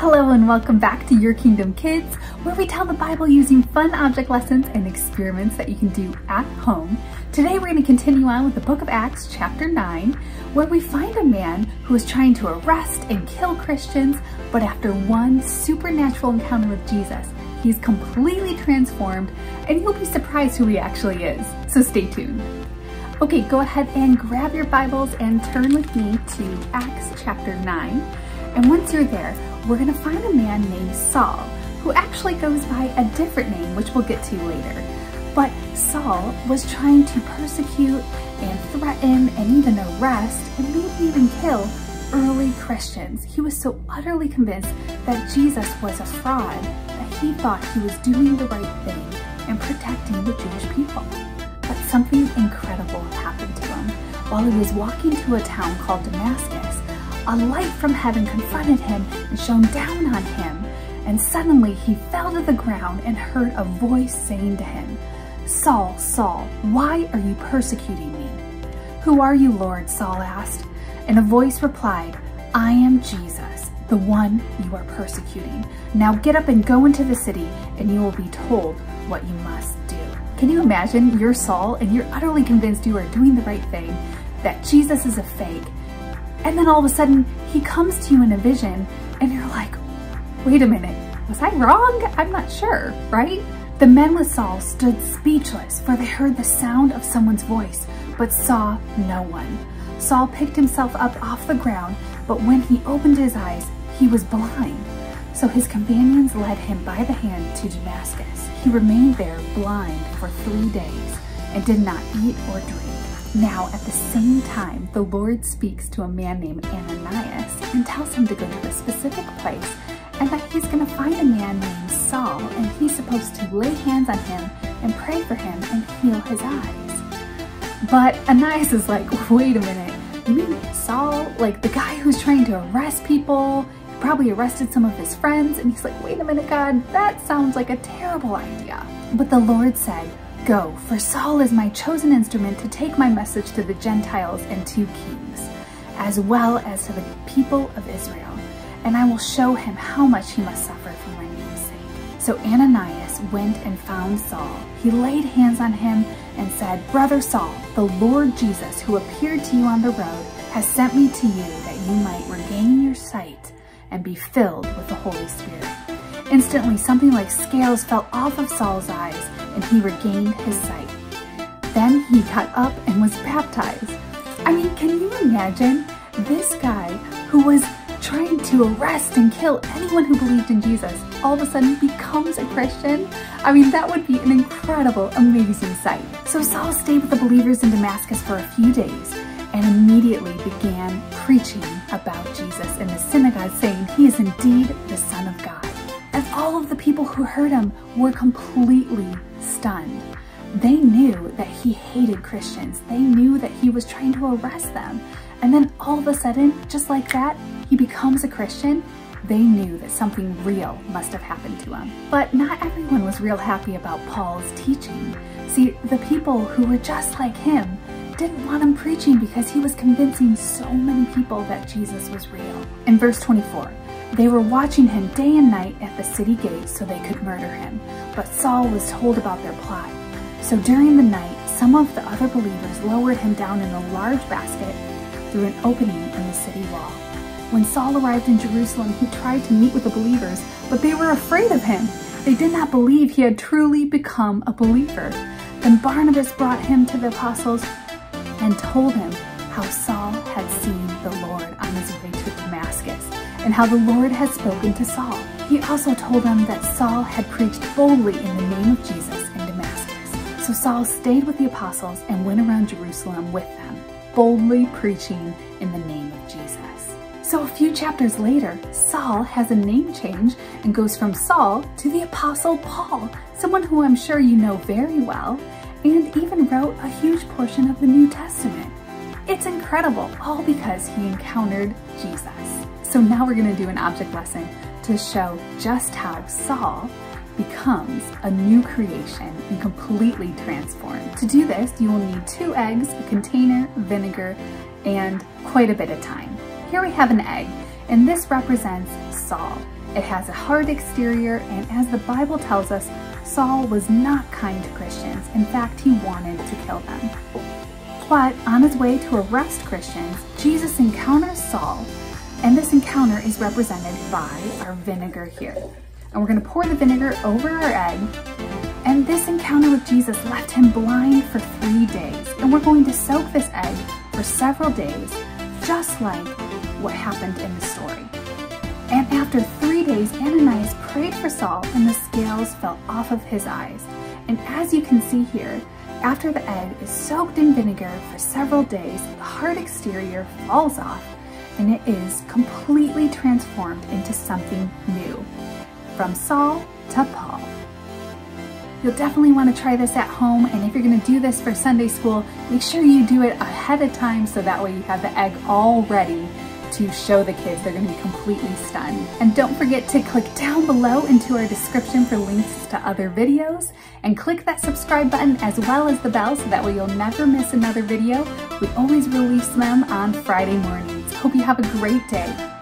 Hello and welcome back to Your Kingdom Kids, where we tell the Bible using fun object lessons and experiments that you can do at home. Today we're going to continue on with the book of Acts chapter 9, where we find a man who is trying to arrest and kill Christians, but after one supernatural encounter with Jesus, he's completely transformed and you'll be surprised who he actually is. So stay tuned. Okay, go ahead and grab your Bibles and turn with me to Acts chapter 9. And once you're there, we're gonna find a man named Saul, who actually goes by a different name, which we'll get to later. But Saul was trying to persecute and threaten and even arrest and maybe even kill early Christians. He was so utterly convinced that Jesus was a fraud that he thought he was doing the right thing and protecting the Jewish people. But something incredible happened to him. While he was walking to a town called Damascus, a light from heaven confronted him and shone down on him. And suddenly he fell to the ground and heard a voice saying to him, Saul, Saul, why are you persecuting me? Who are you, Lord? Saul asked. And a voice replied, I am Jesus, the one you are persecuting. Now get up and go into the city, and you will be told what you must do. Can you imagine you're Saul and you're utterly convinced you are doing the right thing, that Jesus is a fake, and then all of a sudden he comes to you in a vision and you're like, wait a minute, was I wrong? I'm not sure, right? The men with Saul stood speechless for they heard the sound of someone's voice, but saw no one. Saul picked himself up off the ground, but when he opened his eyes, he was blind. So his companions led him by the hand to Damascus. He remained there blind for three days and did not eat or drink. Now, at the same time, the Lord speaks to a man named Ananias and tells him to go to a specific place and that he's going to find a man named Saul and he's supposed to lay hands on him and pray for him and heal his eyes. But Ananias is like, wait a minute, you mean Saul? Like the guy who's trying to arrest people, he probably arrested some of his friends, and he's like, wait a minute, God, that sounds like a terrible idea. But the Lord said, Go, for Saul is my chosen instrument to take my message to the Gentiles and to kings, as well as to the people of Israel, and I will show him how much he must suffer for my name's sake. So Ananias went and found Saul. He laid hands on him and said, Brother Saul, the Lord Jesus, who appeared to you on the road, has sent me to you that you might regain your sight and be filled with the Holy Spirit. Instantly, something like scales fell off of Saul's eyes, and he regained his sight. Then he got up and was baptized. I mean, can you imagine this guy who was trying to arrest and kill anyone who believed in Jesus all of a sudden becomes a Christian? I mean, that would be an incredible, amazing sight. So Saul stayed with the believers in Damascus for a few days and immediately began preaching about Jesus in the synagogue, saying, He is indeed the Son of God. And all of the people who heard him were completely stunned. They knew that he hated Christians. They knew that he was trying to arrest them. And then all of a sudden, just like that, he becomes a Christian. They knew that something real must have happened to him. But not everyone was real happy about Paul's teaching. See, the people who were just like him didn't want him preaching because he was convincing so many people that Jesus was real. In verse 24, they were watching him day and night at the city gates so they could murder him, but Saul was told about their plot. So during the night, some of the other believers lowered him down in a large basket through an opening in the city wall. When Saul arrived in Jerusalem, he tried to meet with the believers, but they were afraid of him. They did not believe he had truly become a believer. Then Barnabas brought him to the apostles and told him how Saul had seen the Lord on his way to Damascus and how the Lord had spoken to Saul. He also told them that Saul had preached boldly in the name of Jesus in Damascus. So Saul stayed with the apostles and went around Jerusalem with them, boldly preaching in the name of Jesus. So a few chapters later, Saul has a name change and goes from Saul to the Apostle Paul, someone who I'm sure you know very well, and even wrote a huge portion of the New Testament. It's incredible, all because he encountered Jesus. So now we're gonna do an object lesson to show just how Saul becomes a new creation and completely transformed. To do this, you will need two eggs, a container, vinegar, and quite a bit of time. Here we have an egg, and this represents Saul. It has a hard exterior, and as the Bible tells us, Saul was not kind to Christians. In fact, he wanted to kill them. But on his way to arrest Christians, Jesus encounters Saul, and this encounter is represented by our vinegar here. And we're gonna pour the vinegar over our egg, and this encounter with Jesus left him blind for three days. And we're going to soak this egg for several days, just like what happened in the story. And after three days, Ananias prayed for Saul and the scales fell off of his eyes. And as you can see here, after the egg is soaked in vinegar for several days, the hard exterior falls off and it is completely transformed into something new. From Saul to Paul. You'll definitely want to try this at home and if you're going to do this for Sunday school, make sure you do it ahead of time so that way you have the egg all ready to show the kids they're to be completely stunned. And don't forget to click down below into our description for links to other videos and click that subscribe button as well as the bell so that way you'll never miss another video. We always release them on Friday mornings. Hope you have a great day.